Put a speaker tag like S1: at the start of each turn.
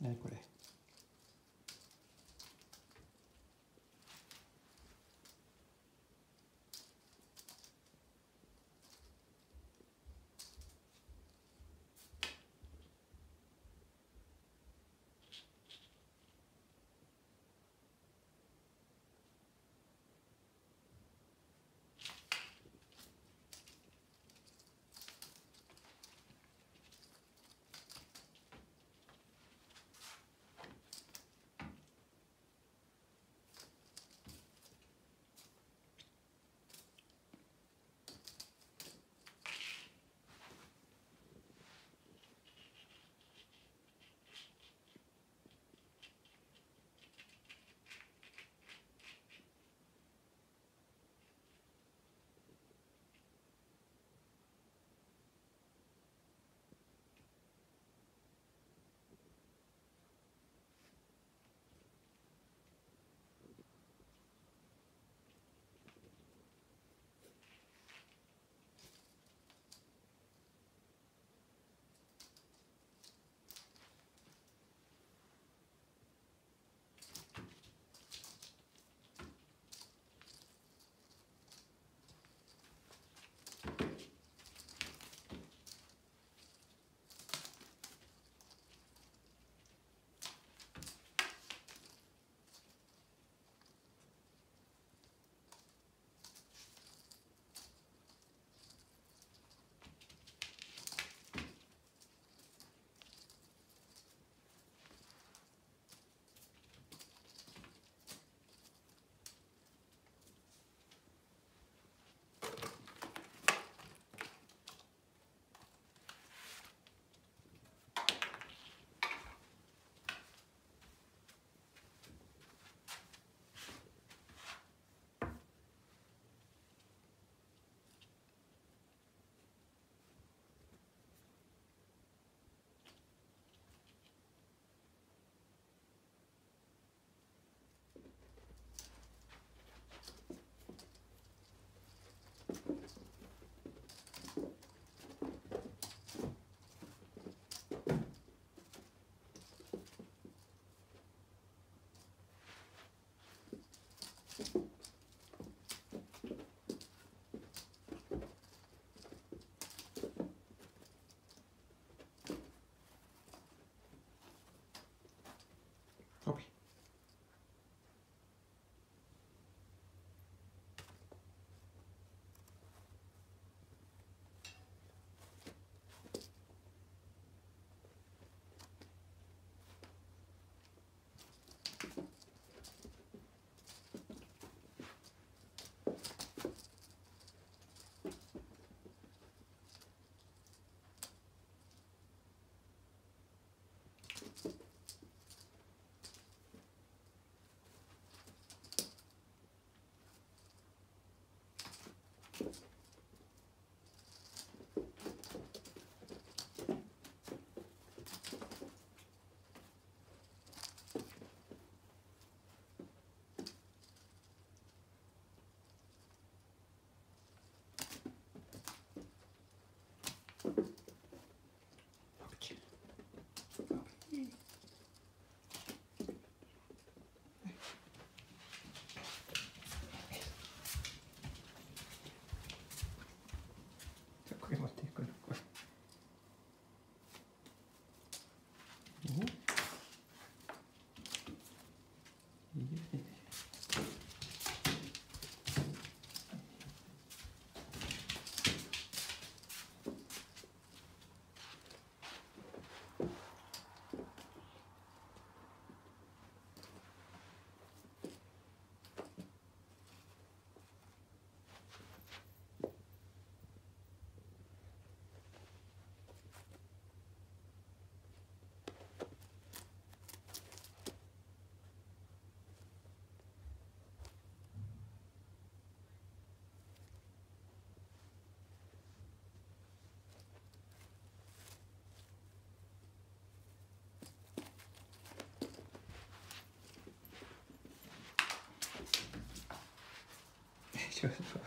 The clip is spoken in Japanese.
S1: 何これ？все.